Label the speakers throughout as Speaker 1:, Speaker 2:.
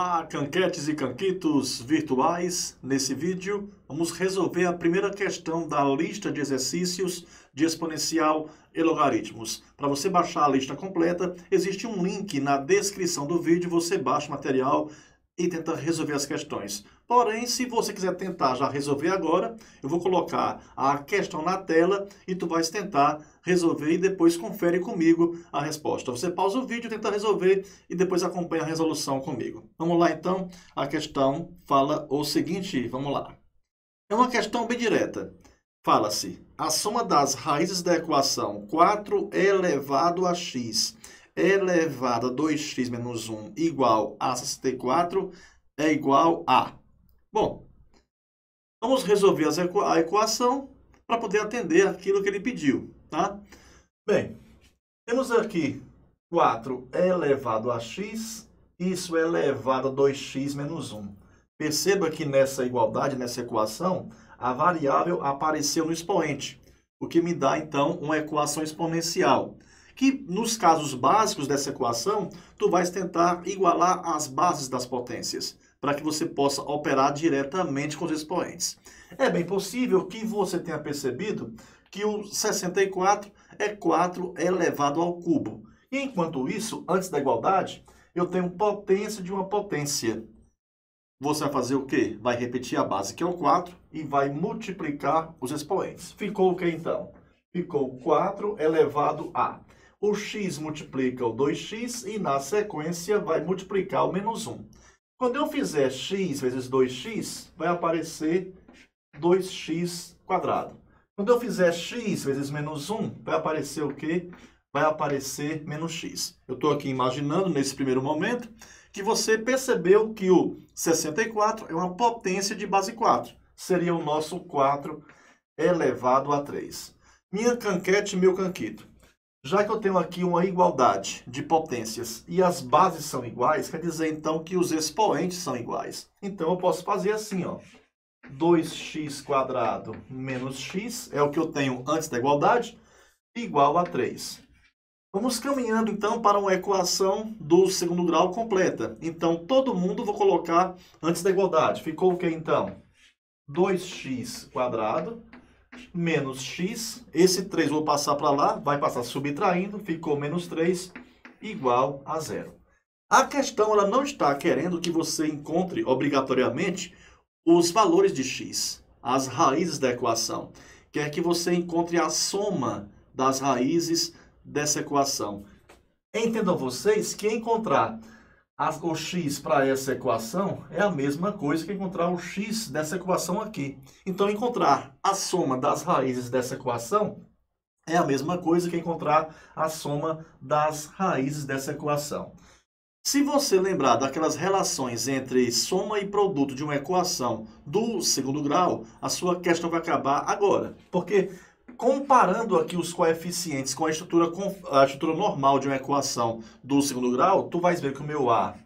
Speaker 1: Olá, canquetes e canquitos virtuais. Nesse vídeo, vamos resolver a primeira questão da lista de exercícios de exponencial e logaritmos. Para você baixar a lista completa, existe um link na descrição do vídeo, você baixa o material e tenta resolver as questões. Porém, se você quiser tentar já resolver agora, eu vou colocar a questão na tela e tu vais tentar resolver e depois confere comigo a resposta. Você pausa o vídeo, tenta resolver e depois acompanha a resolução comigo. Vamos lá então, a questão fala o seguinte, vamos lá. É uma questão bem direta. Fala-se, a soma das raízes da equação 4 elevado a x elevado a 2x menos 1 igual a 64 é igual a... Bom, vamos resolver a equação para poder atender aquilo que ele pediu, tá? Bem, temos aqui 4 elevado a x, isso é elevado a 2x menos 1. Perceba que nessa igualdade, nessa equação, a variável apareceu no expoente, o que me dá, então, uma equação exponencial que nos casos básicos dessa equação, tu vais tentar igualar as bases das potências, para que você possa operar diretamente com os expoentes. É bem possível que você tenha percebido que o 64 é 4 elevado ao cubo. E enquanto isso, antes da igualdade, eu tenho potência de uma potência. Você vai fazer o quê? Vai repetir a base, que é o 4, e vai multiplicar os expoentes. Ficou o que então? Ficou 4 elevado a o x multiplica o 2x e na sequência vai multiplicar o menos 1. Quando eu fizer x vezes 2x, vai aparecer 2x quadrado. Quando eu fizer x vezes menos 1, vai aparecer o quê? Vai aparecer menos x. Eu estou aqui imaginando, nesse primeiro momento, que você percebeu que o 64 é uma potência de base 4. Seria o nosso 4 elevado a 3. Minha canquete, meu canquito. Já que eu tenho aqui uma igualdade de potências e as bases são iguais, quer dizer então que os expoentes são iguais. Então eu posso fazer assim, ó. 2x quadrado menos x é o que eu tenho antes da igualdade, igual a 3. Vamos caminhando então para uma equação do segundo grau completa. Então todo mundo vou colocar antes da igualdade. Ficou o que então? 2x quadrado menos x. Esse 3 vou passar para lá, vai passar subtraindo, ficou menos 3 igual a zero. A questão ela não está querendo que você encontre obrigatoriamente os valores de x, as raízes da equação. Quer que você encontre a soma das raízes dessa equação. Entendam vocês que encontrar o x para essa equação é a mesma coisa que encontrar o x dessa equação aqui. Então, encontrar a soma das raízes dessa equação é a mesma coisa que encontrar a soma das raízes dessa equação. Se você lembrar daquelas relações entre soma e produto de uma equação do segundo grau, a sua questão vai acabar agora. Porque comparando aqui os coeficientes com a estrutura, a estrutura normal de uma equação do segundo grau, tu vais ver que o meu A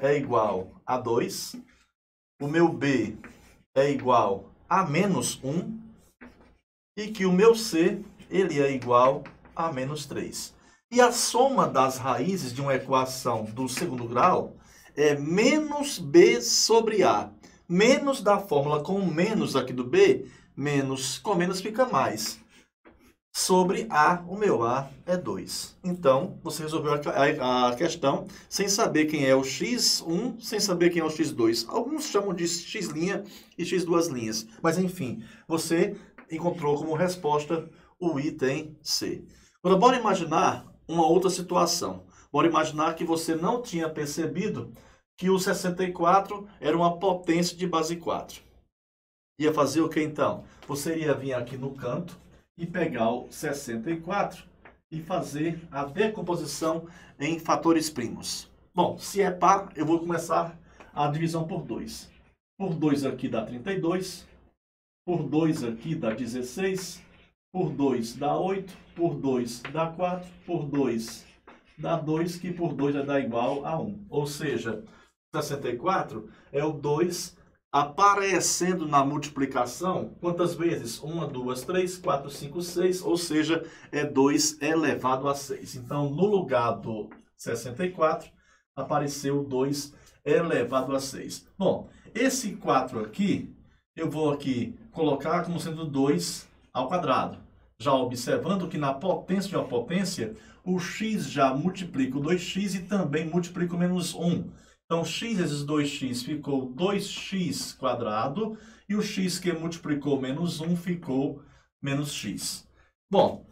Speaker 1: é igual a 2, o meu B é igual a menos 1 e que o meu C ele é igual a menos 3. E a soma das raízes de uma equação do segundo grau é menos B sobre A. Menos da fórmula com menos aqui do B, menos com menos fica mais sobre A, o meu A é 2. Então, você resolveu a, a, questão sem saber quem é o x1, sem saber quem é o x2. Alguns chamam de x' e x duas linhas. Mas, enfim, você encontrou como resposta o item C. Agora, bora imaginar uma outra situação. Bora imaginar que você não tinha percebido que o 64 era uma potência de base 4. Ia fazer o que então? Você iria vir aqui no canto, e pegar o 64 e fazer a decomposição em fatores primos. Bom, se é par, eu vou começar a divisão por 2. Por 2 aqui dá 32, por 2 aqui dá 16, por 2 dá 8, por 2 dá 4, por 2 dá 2, que por 2 vai dar igual a 1. Ou seja, 64 é o 2 aparecendo na multiplicação, quantas vezes? 1, 2, 3, 4, 5, 6, ou seja, é 2 elevado a 6. Então, no lugar do 64, apareceu 2 elevado a 6. Bom, esse 4 aqui, eu vou aqui colocar como sendo 2 ao quadrado. Já observando que na potência de uma potência, o x já multiplica o 2x e também multiplica o menos 1. Então, x vezes 2x ficou 2x quadrado, e o x que multiplicou menos 1 ficou menos x. Bom,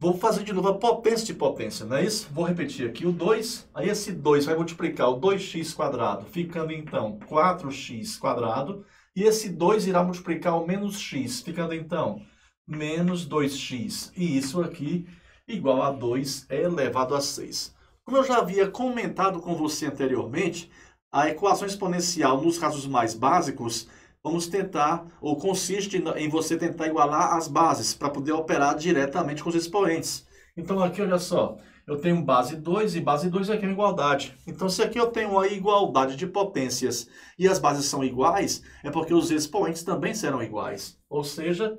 Speaker 1: vou fazer de novo a potência de potência, não é isso? Vou repetir aqui o 2, aí esse 2 vai multiplicar o 2x quadrado, ficando então 4x quadrado, e esse 2 irá multiplicar o menos x, ficando então menos 2x. E isso aqui igual a 2 elevado a 6. Como eu já havia comentado com você anteriormente, a equação exponencial nos casos mais básicos, vamos tentar, ou consiste em você tentar igualar as bases para poder operar diretamente com os expoentes. Então aqui, olha só, eu tenho base 2 e base 2 aqui é uma igualdade. Então se aqui eu tenho uma igualdade de potências e as bases são iguais, é porque os expoentes também serão iguais. Ou seja,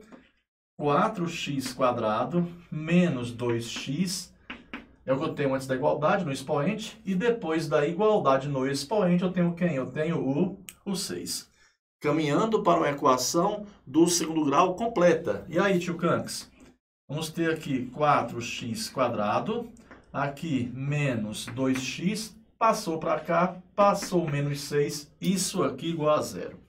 Speaker 1: 4x quadrado menos 2x é o que eu tenho antes da igualdade no expoente. E depois da igualdade no expoente, eu tenho quem? Eu tenho o, o 6. Caminhando para uma equação do segundo grau completa. E aí, tio Canks? Vamos ter aqui 4x quadrado. Aqui, menos 2x. Passou para cá, passou menos 6. Isso aqui igual a zero.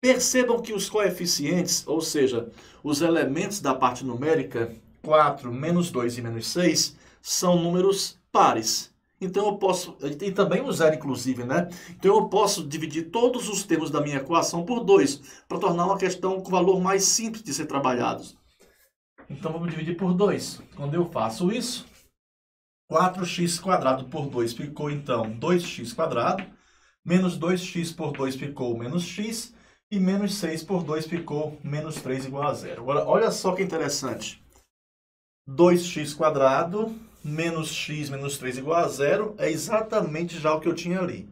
Speaker 1: Percebam que os coeficientes, ou seja, os elementos da parte numérica, 4, menos 2 e menos 6, são números pares. Então eu posso, e também o zero inclusive, né? Então eu posso dividir todos os termos da minha equação por 2, para tornar uma questão com valor mais simples de ser trabalhados. Então vamos dividir por 2. Quando eu faço isso, 4x quadrado por 2 ficou então 2x quadrado, menos 2x por 2 ficou menos x, e menos 6 por 2 ficou menos 3 igual a zero. Agora, olha só que interessante. 2x quadrado menos x menos 3 igual a zero é exatamente já o que eu tinha ali.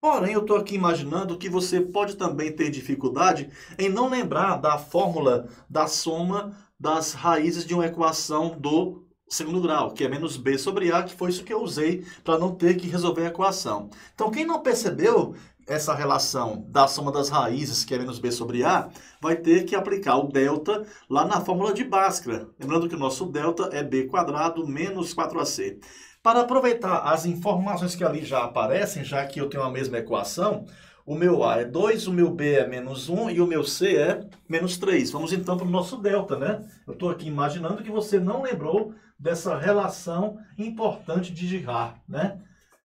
Speaker 1: Porém, eu estou aqui imaginando que você pode também ter dificuldade em não lembrar da fórmula da soma das raízes de uma equação do segundo grau, que é menos b sobre a, que foi isso que eu usei para não ter que resolver a equação. Então, quem não percebeu essa relação da soma das raízes, que é menos b sobre a, vai ter que aplicar o delta lá na fórmula de Bhaskara. Lembrando que o nosso delta é b quadrado menos 4ac. Para aproveitar as informações que ali já aparecem, já que eu tenho a mesma equação, o meu A é 2, o meu B é menos 1 e o meu C é menos 3. Vamos então para o nosso delta, né? Eu estou aqui imaginando que você não lembrou dessa relação importante de Girard, né?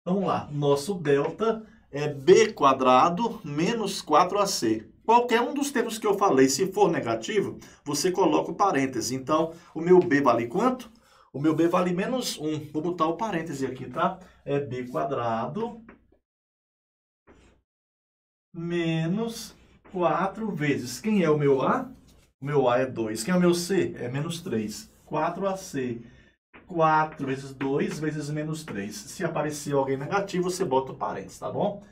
Speaker 1: Vamos lá, nosso delta é b quadrado menos 4ac. Qualquer um dos termos que eu falei, se for negativo, você coloca o parêntese. Então, o meu b vale quanto? O meu b vale menos 1. Vou botar o parêntese aqui, tá? É b quadrado menos 4 vezes. Quem é o meu a? O meu a é 2. Quem é o meu c? É menos 3. 4ac. 4 vezes 2 vezes menos 3. Se aparecer alguém negativo, você bota o parênteses, tá bom?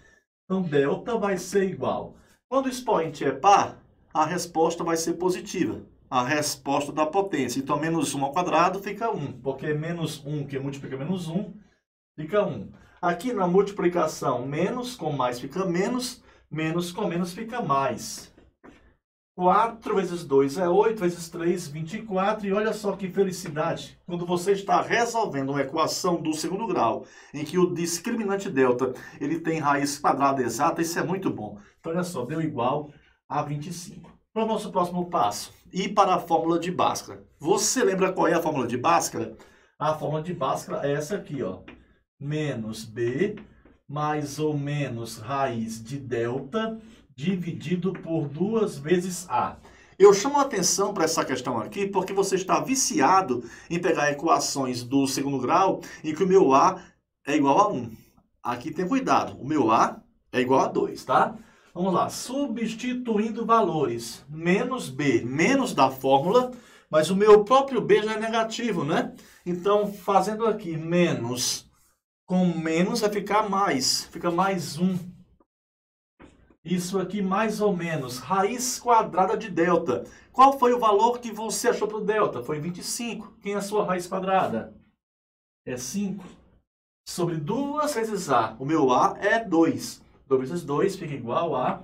Speaker 1: Então, delta vai ser igual. Quando o expoente é par, a resposta vai ser positiva. A resposta da potência. Então, menos 1 ao quadrado fica 1. Porque menos 1 que multiplica menos 1 fica 1. Aqui na multiplicação, menos com mais fica menos. Menos com menos fica mais. 4 vezes 2 é 8, vezes 3, 24. E olha só que felicidade. Quando você está resolvendo uma equação do segundo grau, em que o discriminante delta ele tem raiz quadrada exata, isso é muito bom. Então, olha só, deu igual a 25. Para o nosso próximo passo, ir para a fórmula de Bhaskara. Você lembra qual é a fórmula de Bhaskara? A fórmula de Bhaskara é essa aqui, ó. Menos B mais ou menos raiz de delta dividido por duas vezes A. Eu chamo a atenção para essa questão aqui porque você está viciado em pegar equações do segundo grau em que o meu A é igual a 1. Aqui tem cuidado, o meu A é igual a 2, tá? Vamos lá, substituindo valores, menos B, menos da fórmula, mas o meu próprio B já é negativo, né? Então, fazendo aqui menos com menos vai ficar mais, fica mais 1 isso aqui mais ou menos, raiz quadrada de delta. Qual foi o valor que você achou para o delta? Foi 25. Quem é a sua raiz quadrada? É 5. Sobre 2 vezes A. O meu A é 2. 2 vezes 2 fica igual a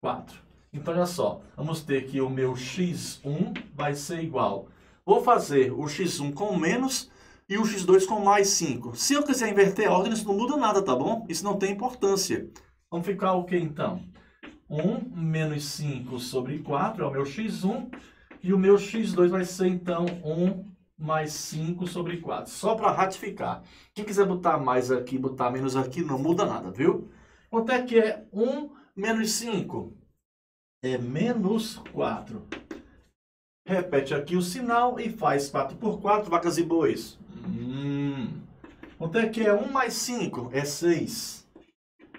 Speaker 1: 4. Então, olha só, vamos ter que o meu x1 vai ser igual. Vou fazer o x1 com menos e o x2 com mais 5. Se eu quiser inverter a ordem, isso não muda nada, tá bom? Isso não tem importância. Vamos ficar o que então? 1 menos 5 sobre 4 é o meu x1. E o meu x2 vai ser, então, 1 mais 5 sobre 4. Só para ratificar. Quem quiser botar mais aqui, botar menos aqui, não muda nada, viu? Quanto é que é 1 menos 5? É menos 4. Repete aqui o sinal e faz 4 por 4, vacas e bois. Hum. Quanto é que é 1 mais 5? É 6.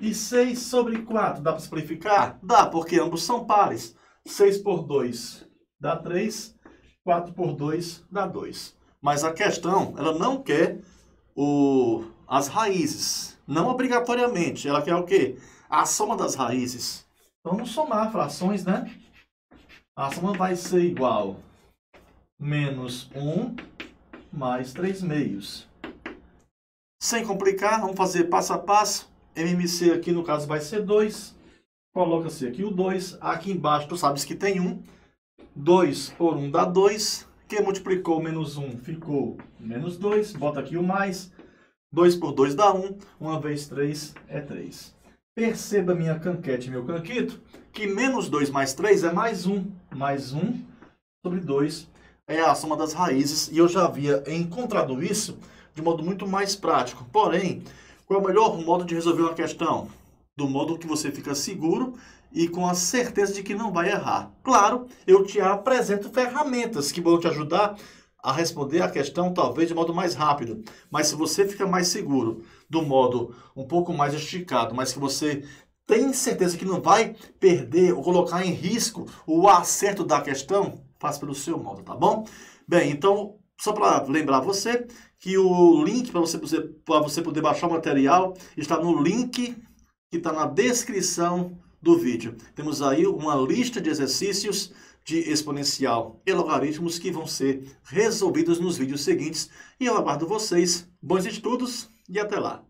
Speaker 1: E 6 sobre 4, dá para simplificar? Dá, porque ambos são pares. 6 por 2 dá 3. 4 por 2 dá 2. Mas a questão, ela não quer o, as raízes. Não obrigatoriamente. Ela quer o quê? A soma das raízes. Então, vamos somar frações, né? A soma vai ser igual menos 1 mais 3 meios. Sem complicar, vamos fazer passo a passo. MMC aqui, no caso, vai ser 2. Coloca-se aqui o 2. Aqui embaixo, tu sabes que tem 1. 2 por 1 dá 2. Quem multiplicou menos 1 ficou menos 2. Bota aqui o mais. 2 por 2 dá 1. 1 vezes 3 é 3. Perceba minha canquete, meu canquito, que menos 2 mais 3 é mais 1. Mais 1 sobre 2 é a soma das raízes. E eu já havia encontrado isso de modo muito mais prático. Porém, qual é o melhor modo de resolver uma questão? Do modo que você fica seguro e com a certeza de que não vai errar. Claro, eu te apresento ferramentas que vão te ajudar a responder a questão talvez de modo mais rápido. Mas se você fica mais seguro, do modo um pouco mais esticado, mas que você tem certeza que não vai perder ou colocar em risco o acerto da questão, faça pelo seu modo, tá bom? Bem, então, só para lembrar você que o link para você, você poder baixar o material está no link que está na descrição do vídeo. Temos aí uma lista de exercícios de exponencial e logaritmos que vão ser resolvidos nos vídeos seguintes. E eu aguardo vocês. Bons estudos e até lá!